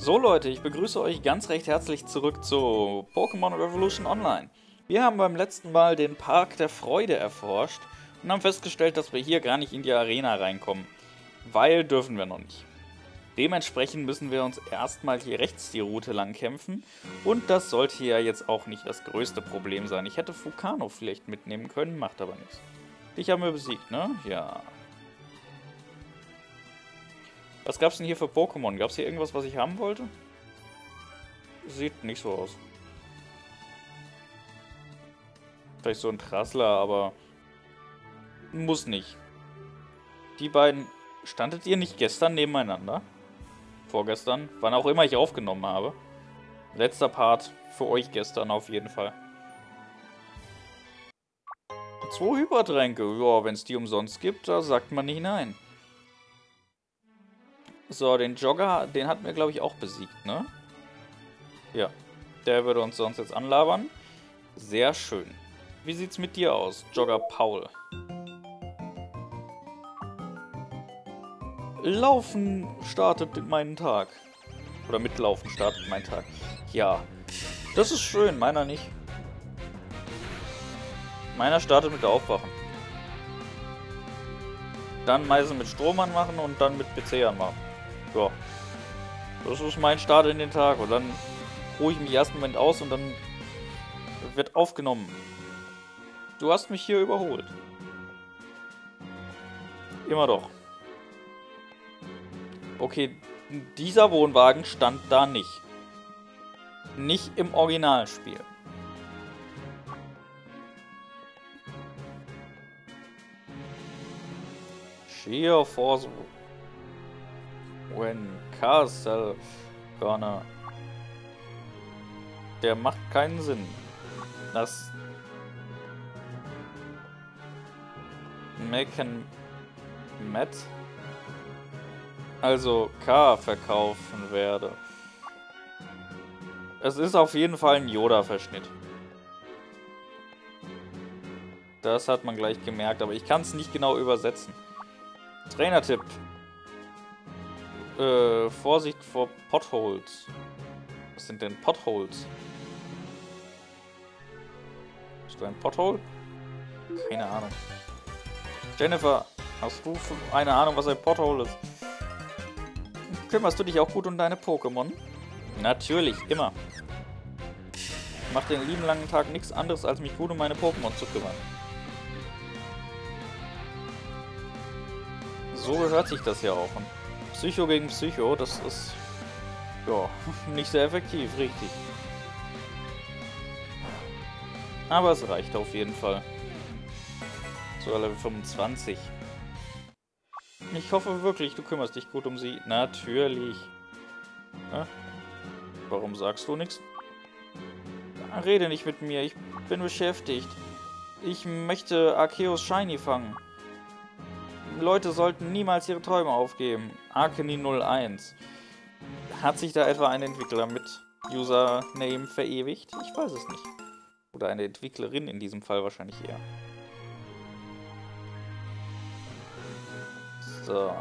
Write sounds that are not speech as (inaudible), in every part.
So Leute, ich begrüße euch ganz recht herzlich zurück zu Pokémon Revolution Online. Wir haben beim letzten Mal den Park der Freude erforscht und haben festgestellt, dass wir hier gar nicht in die Arena reinkommen, weil dürfen wir noch nicht. Dementsprechend müssen wir uns erstmal hier rechts die Route lang kämpfen und das sollte ja jetzt auch nicht das größte Problem sein. Ich hätte Fukano vielleicht mitnehmen können, macht aber nichts. Dich haben wir besiegt, ne? Ja, was gab's denn hier für Pokémon? Gab's hier irgendwas, was ich haben wollte? Sieht nicht so aus. Vielleicht so ein Trassler, aber muss nicht. Die beiden... Standet ihr nicht gestern nebeneinander? Vorgestern? Wann auch immer ich aufgenommen habe. Letzter Part für euch gestern auf jeden Fall. Zwei Hypertränke. Ja, wenn es die umsonst gibt, da sagt man nicht nein. So, den Jogger, den hatten wir, glaube ich, auch besiegt, ne? Ja. Der würde uns sonst jetzt anlabern. Sehr schön. Wie sieht's mit dir aus, Jogger Paul? Laufen startet meinen Tag. Oder mitlaufen startet mein Tag. Ja. Das ist schön, meiner nicht. Meiner startet mit Aufwachen. Dann meistens mit Strom anmachen und dann mit PC anmachen. Ja. Das ist mein Start in den Tag. Und dann ruhe ich mich ersten Moment aus und dann wird aufgenommen. Du hast mich hier überholt. Immer doch. Okay, dieser Wohnwagen stand da nicht. Nicht im Originalspiel. Sheer Force When Castle Burner. Der macht keinen Sinn. Das Mecken Matt also K verkaufen werde. Es ist auf jeden Fall ein Yoda-Verschnitt. Das hat man gleich gemerkt, aber ich kann es nicht genau übersetzen. Trainertipp. Äh, Vorsicht vor Potholes. Was sind denn Potholes? Bist du ein Pothole? Keine Ahnung. Jennifer, hast du eine Ahnung, was ein Pothole ist? Kümmerst du dich auch gut um deine Pokémon? Natürlich, immer. Ich mach den lieben langen Tag nichts anderes, als mich gut um meine Pokémon zu kümmern. So gehört sich das ja auch. Und Psycho gegen Psycho, das ist ja (laughs) nicht sehr effektiv, richtig. Aber es reicht auf jeden Fall. So Level 25. Ich hoffe wirklich, du kümmerst dich gut um sie. Natürlich. Ja? Warum sagst du nichts? Rede nicht mit mir, ich bin beschäftigt. Ich möchte Arceus Shiny fangen. Leute sollten niemals ihre Träume aufgeben. Arkeny01. Hat sich da etwa ein Entwickler mit Username verewigt? Ich weiß es nicht. Oder eine Entwicklerin in diesem Fall wahrscheinlich eher. So.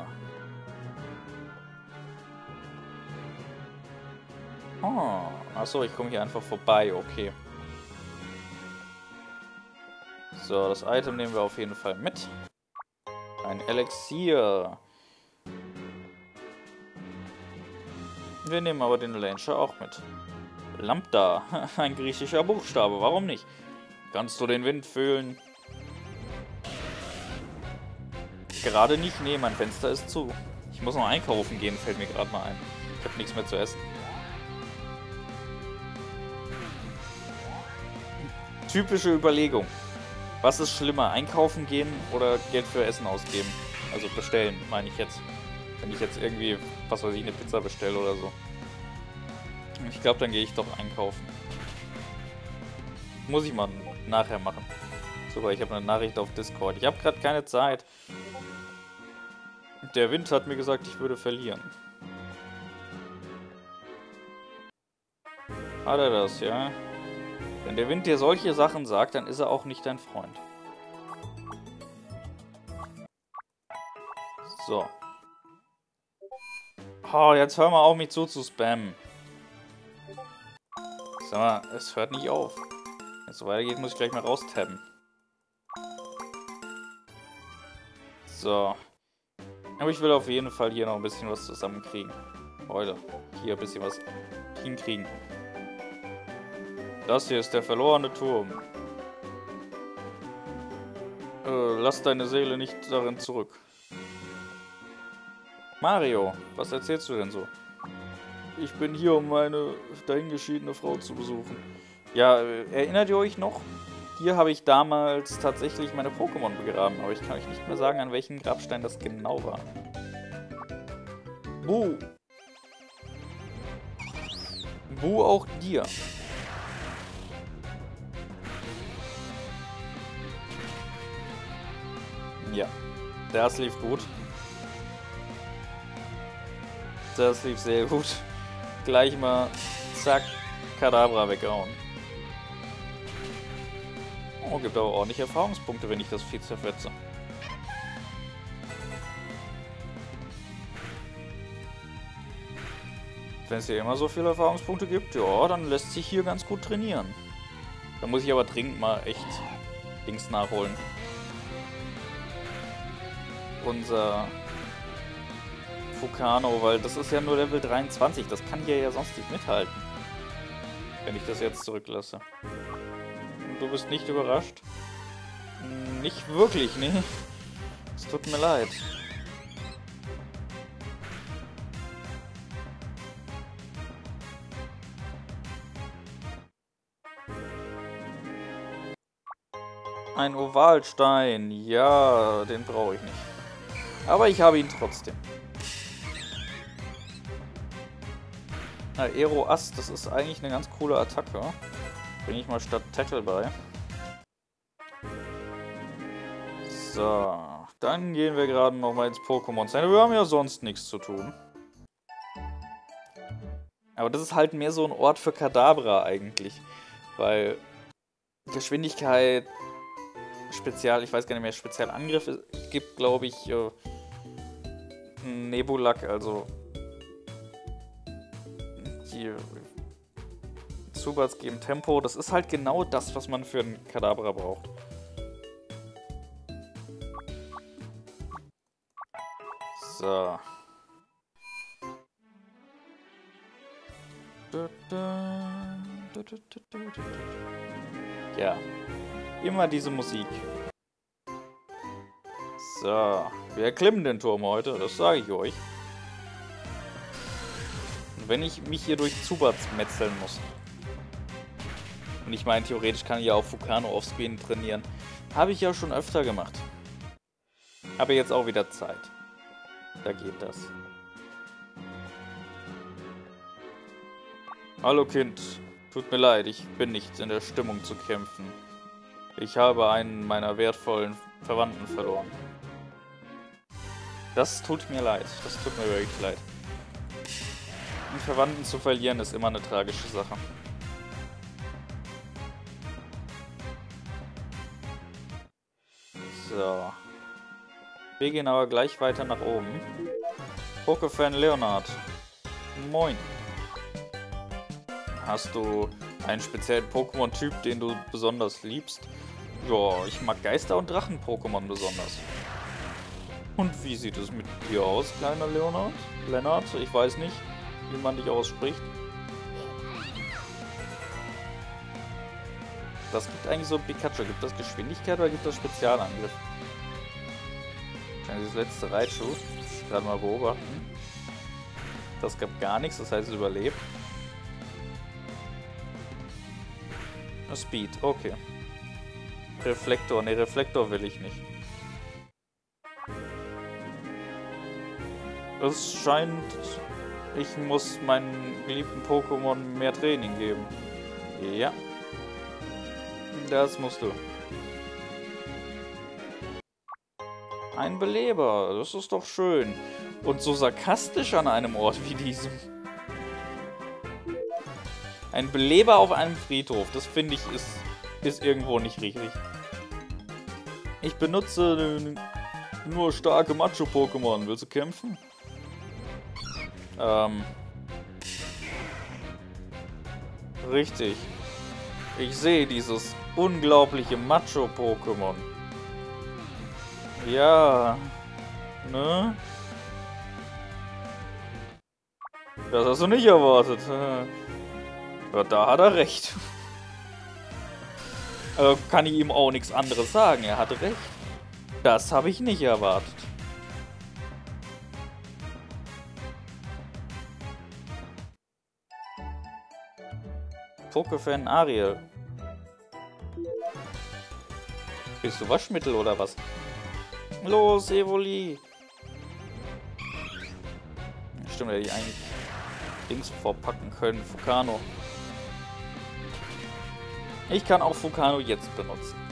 Oh, achso, ich komme hier einfach vorbei, okay. So, das Item nehmen wir auf jeden Fall mit. Ein Elixier. Wir nehmen aber den Launcher auch mit. Lambda, (laughs) ein griechischer Buchstabe, warum nicht? Kannst du den Wind fühlen? Gerade nicht, nee, mein Fenster ist zu. Ich muss noch einkaufen gehen, fällt mir gerade mal ein. Ich habe nichts mehr zu essen. Typische Überlegung. Was ist schlimmer, einkaufen gehen oder Geld für Essen ausgeben? Also bestellen, meine ich jetzt. Wenn ich jetzt irgendwie, was weiß ich, eine Pizza bestelle oder so. Ich glaube, dann gehe ich doch einkaufen. Muss ich mal nachher machen. Super, ich habe eine Nachricht auf Discord. Ich habe gerade keine Zeit. Der Wind hat mir gesagt, ich würde verlieren. Hat er das, ja? Wenn der Wind dir solche Sachen sagt, dann ist er auch nicht dein Freund. So. Oh, jetzt hör mal auf, mich zu zu spammen. Sag mal, es hört nicht auf. Wenn es so weitergeht, muss ich gleich mal raustappen. So. Aber ich will auf jeden Fall hier noch ein bisschen was zusammenkriegen. Heute. Hier ein bisschen was hinkriegen. Das hier ist der verlorene Turm. Äh, lass deine Seele nicht darin zurück. Mario, was erzählst du denn so? Ich bin hier, um meine dahingeschiedene Frau zu besuchen. Ja, erinnert ihr euch noch? Hier habe ich damals tatsächlich meine Pokémon begraben, aber ich kann euch nicht mehr sagen, an welchem Grabstein das genau war. Buh! Buh auch dir. Ja, das lief gut. Das lief sehr gut. Gleich mal, zack, Kadabra weggehauen. Oh, gibt aber ordentlich Erfahrungspunkte, wenn ich das Vieh zerfetze. Wenn es hier immer so viele Erfahrungspunkte gibt, ja, dann lässt sich hier ganz gut trainieren. Da muss ich aber dringend mal echt Dings nachholen. Unser Fukano, weil das ist ja nur Level 23. Das kann hier ja sonst nicht mithalten. Wenn ich das jetzt zurücklasse. Du bist nicht überrascht? Nicht wirklich, ne? Es tut mir leid. Ein Ovalstein. Ja, den brauche ich nicht. Aber ich habe ihn trotzdem. Aero Ast, das ist eigentlich eine ganz coole Attacke. Bringe ich mal statt Tackle bei. So, dann gehen wir gerade noch mal ins Pokémon Center. Wir haben ja sonst nichts zu tun. Aber das ist halt mehr so ein Ort für Kadabra eigentlich. Weil Geschwindigkeit, Spezial, ich weiß gar nicht mehr, Spezialangriff gibt, glaube ich, äh, Nebulak, also die Zubats geben Tempo. Das ist halt genau das, was man für einen Kadabra braucht. So. Ja. Immer diese Musik. So. Wir erklimmen den Turm heute, das sage ich euch. Wenn ich mich hier durch Zubats metzeln muss. Und ich meine, theoretisch kann ich ja auch Fukano offscreen trainieren. Habe ich ja schon öfter gemacht. Habe jetzt auch wieder Zeit. Da geht das. Hallo Kind, tut mir leid, ich bin nicht in der Stimmung zu kämpfen. Ich habe einen meiner wertvollen Verwandten verloren. Das tut mir leid, das tut mir wirklich leid. Einen Verwandten zu verlieren ist immer eine tragische Sache. So. Wir gehen aber gleich weiter nach oben. Pokefan Leonard. Moin. Hast du einen speziellen Pokémon-Typ, den du besonders liebst? Ja, ich mag Geister- und Drachen-Pokémon besonders. Und wie sieht es mit dir aus, kleiner Leonard? Lennart? Ich weiß nicht, wie man dich ausspricht. Das gibt eigentlich so Pikachu. Gibt das Geschwindigkeit oder gibt das Spezialangriff? Kann dieses letzte Raichu gerade mal beobachten. Das gab gar nichts, das heißt es überlebt. Speed, okay. Reflektor, ne, Reflektor will ich nicht. Es scheint, ich muss meinen geliebten Pokémon mehr Training geben. Ja. Das musst du. Ein Beleber, das ist doch schön. Und so sarkastisch an einem Ort wie diesem. Ein Beleber auf einem Friedhof, das finde ich ist, ist irgendwo nicht richtig. Ich benutze nur starke Macho-Pokémon. Willst du kämpfen? Ähm. Richtig. Ich sehe dieses unglaubliche Macho-Pokémon. Ja. Ne? Das hast du nicht erwartet. Ja, da hat er recht. Also kann ich ihm auch nichts anderes sagen. Er hatte recht. Das habe ich nicht erwartet. Pokefan Ariel. Bist du Waschmittel oder was? Los, Evoli! Stimmt, hätte ich eigentlich Dings vorpacken können. Fukano. Ich kann auch Fukano jetzt benutzen.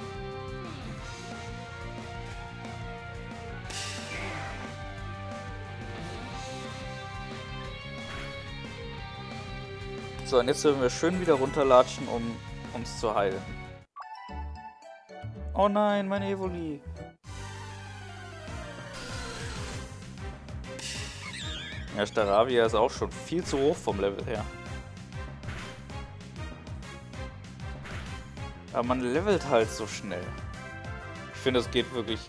So, und jetzt werden wir schön wieder runterlatschen, um uns zu heilen. Oh nein, mein Evoli. Ja, Staravia ist auch schon viel zu hoch vom Level her. Aber man levelt halt so schnell. Ich finde, es geht wirklich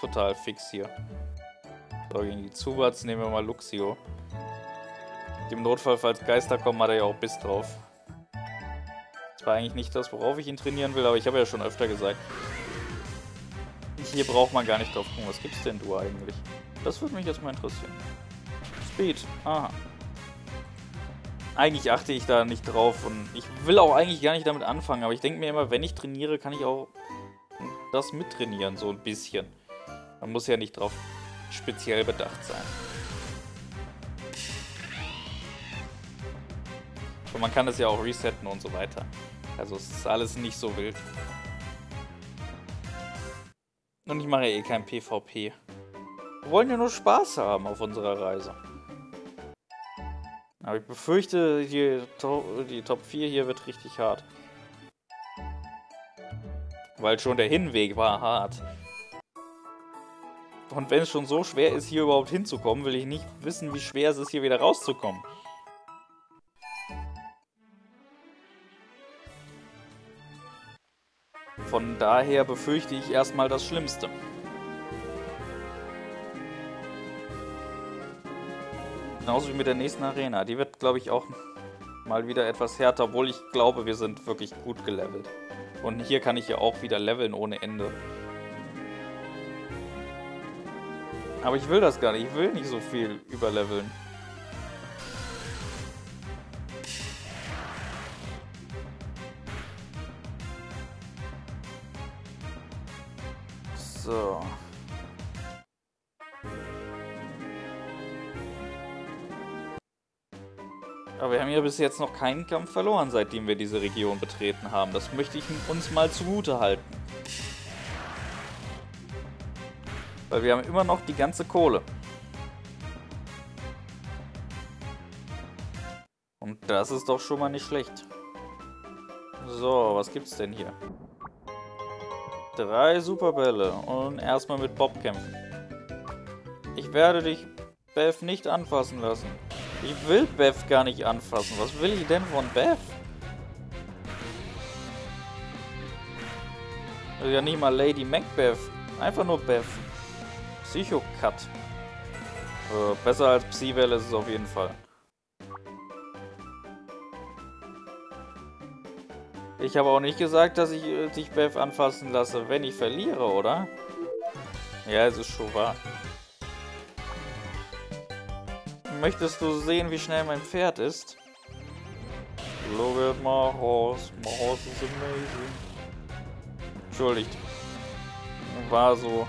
total fix hier. So, gegen die Zubats nehmen wir mal Luxio. Im Notfall, falls Geister kommen, hat er ja auch Biss drauf. Das war eigentlich nicht das, worauf ich ihn trainieren will, aber ich habe ja schon öfter gesagt. Hier braucht man gar nicht drauf gucken. Was gibt's denn du eigentlich? Das würde mich jetzt mal interessieren. Speed. Aha. Eigentlich achte ich da nicht drauf und ich will auch eigentlich gar nicht damit anfangen, aber ich denke mir immer, wenn ich trainiere, kann ich auch das mittrainieren, so ein bisschen. Man muss ja nicht drauf speziell bedacht sein. Und man kann es ja auch resetten und so weiter. Also es ist alles nicht so wild. Und ich mache ja eh kein PvP. Wir wollen ja nur Spaß haben auf unserer Reise. Aber ich befürchte, die, die Top 4 hier wird richtig hart. Weil schon der Hinweg war hart. Und wenn es schon so schwer ist, hier überhaupt hinzukommen, will ich nicht wissen, wie schwer es ist, hier wieder rauszukommen. Von daher befürchte ich erstmal das Schlimmste. Genauso wie mit der nächsten Arena. Die wird, glaube ich, auch mal wieder etwas härter, obwohl ich glaube, wir sind wirklich gut gelevelt. Und hier kann ich ja auch wieder leveln ohne Ende. Aber ich will das gar nicht. Ich will nicht so viel überleveln. So. Aber wir haben ja bis jetzt noch keinen Kampf verloren, seitdem wir diese Region betreten haben. Das möchte ich uns mal zugute halten. Weil wir haben immer noch die ganze Kohle. Und das ist doch schon mal nicht schlecht. So, was gibt's denn hier? Drei Superbälle und erstmal mit Bob kämpfen. Ich werde dich, Beth, nicht anfassen lassen. Ich will Beth gar nicht anfassen. Was will ich denn von Beth? Also ja nicht mal Lady Macbeth. Einfach nur Beth. Psycho-Cut. Äh, besser als Psywelle ist es auf jeden Fall. Ich habe auch nicht gesagt, dass ich äh, dich Beth anfassen lasse, wenn ich verliere, oder? Ja, es ist schon wahr. Möchtest du sehen, wie schnell mein Pferd ist? Look at my horse. My horse is amazing. Entschuldigt. War so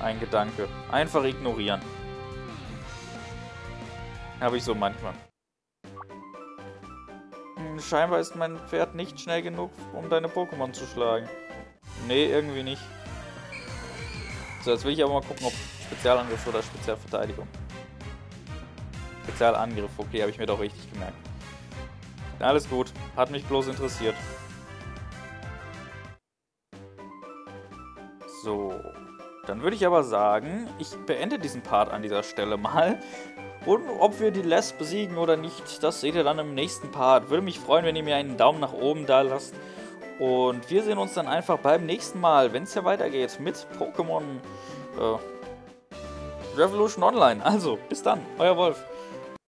ein Gedanke. Einfach ignorieren. Habe ich so manchmal. Scheinbar ist mein Pferd nicht schnell genug, um deine Pokémon zu schlagen. Nee, irgendwie nicht. So, jetzt will ich aber mal gucken, ob Spezialangriff oder Spezialverteidigung. Spezialangriff, okay, habe ich mir doch richtig gemerkt. Alles gut, hat mich bloß interessiert. So, dann würde ich aber sagen, ich beende diesen Part an dieser Stelle mal Und ob wir die Les besiegen oder nicht, das seht ihr dann im nächsten Part. Würde mich freuen, wenn ihr mir einen Daumen nach oben da lasst. Und wir sehen uns dann einfach beim nächsten Mal, wenn es ja weitergeht mit Pokémon äh, Revolution Online. Also, bis dann, euer Wolf.